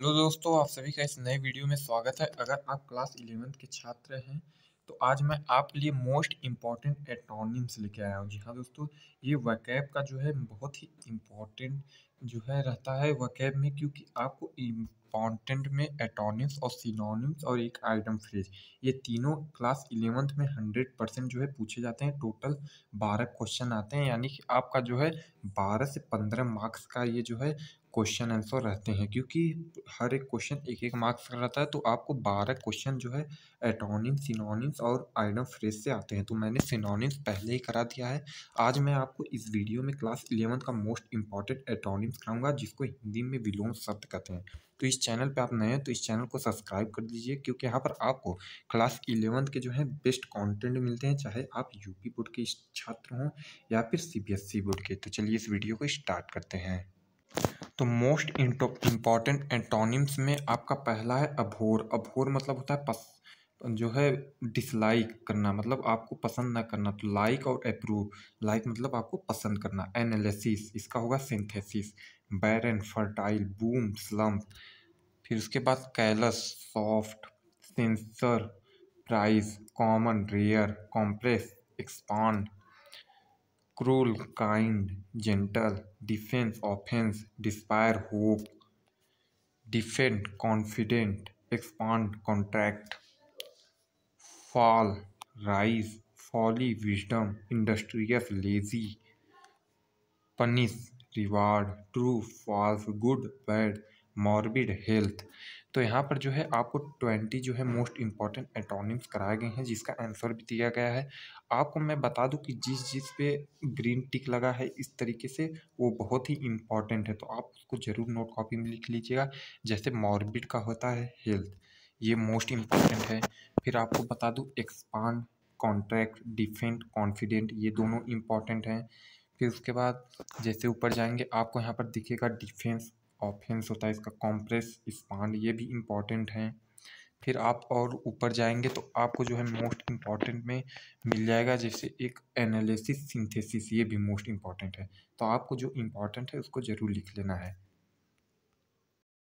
Hello दोस्तों, आप सभी का इस नए वीडियो में स्वागत है। अगर आप क्लास इलेवेंथ के छात्र हैं तो आज मैं आपके लिए मोस्ट इंपॉर्टेंट एटोनिम्स लेके आया हूँ। जी हाँ दोस्तों, ये वकैब का जो है, बहुत ही इंपॉर्टेंट जो है, रहता है वकैब में, क्योंकि आपको इंपॉर्टेंट में एटोनिम्स और सिनोनिम्स और एक आइटम फ्रेज ये तीनों क्लास इलेवेंथ में हंड्रेड परसेंट जो है पूछे जाते हैं। टोटल बारह क्वेश्चन आते हैं, यानी कि आपका जो है, बारह से पंद्रह मार्क्स का ये जो है क्वेश्चन आंसर रहते हैं, क्योंकि हर एक क्वेश्चन एक एक मार्क्स का रहता है तो आपको बारह क्वेश्चन जो है एटोनिम सिनोनिम्स और आइडम फ्रेज से आते हैं। तो मैंने सिनोनिम्स पहले ही करा दिया है। आज मैं आपको इस वीडियो में क्लास इलेवंथ का मोस्ट इंपॉर्टेंट एटोनिम्स कराऊँगा, जिसको हिंदी में विलोम शब्द कहते हैं। तो इस चैनल पे आप नए हैं तो इस चैनल को सब्सक्राइब कर दीजिए, क्योंकि यहाँ पर आपको क्लास इलेवंथ के जो है बेस्ट कंटेंट मिलते हैं, चाहे आप यूपी बोर्ड के छात्र हों या फिर सीबीएसई बोर्ड के। तो चलिए इस वीडियो को स्टार्ट करते हैं। तो मोस्ट इंपॉर्टेंट एंटोनिम्स में आपका पहला है अभोर अभोर मतलब होता है पस, जो है डिसलाइक करना मतलब आपको पसंद ना करना। तो लाइक और अप्रूव लाइक मतलब आपको पसंद करना। एनालिसिस इसका होगा synthesis barren fertile boom slump फिर उसके बाद callous soft censure praise common rare compress expand cruel, kind, gentle, defense, offense, despair, hope, defend, confident, expand, contract, fall, rise, folly, wisdom, industrious, lazy, punish, reward, true, false, good, bad, morbid health तो यहाँ पर जो है आपको twenty जो है most important एटोनिम्स कराए गए हैं, जिसका आंसर भी दिया गया है। आपको मैं बता दूँ कि जिस जिस पे ग्रीन टिक लगा है, इस तरीके से वो बहुत ही इंपॉर्टेंट है। तो आप उसको ज़रूर नोट कॉपी में लिख लीजिएगा। जैसे मॉर्बिड का होता है हेल्थ ये मोस्ट इंपॉर्टेंट है। फिर आपको बता दूँ एक्सपांड कॉन्ट्रैक्ट डिफेंट कॉन्फिडेंट ये दोनों इंपॉर्टेंट हैं। फिर उसके बाद जैसे ऊपर जाएँगे, आपको यहाँ पर दिखेगा डिफेंस ऑफेंस होता है इसका कॉम्प्रेस, स्पांड, ये भी इंपॉर्टेंट हैं। फिर आप और ऊपर जाएँगे तो आपको जो है मोस्ट इंपॉर्टेंट में मिल जाएगा जैसे एक एनालिसिस सिंथेसिस ये भी मोस्ट इंपॉर्टेंट है। तो आपको जो इंपॉर्टेंट है उसको ज़रूर लिख लेना है।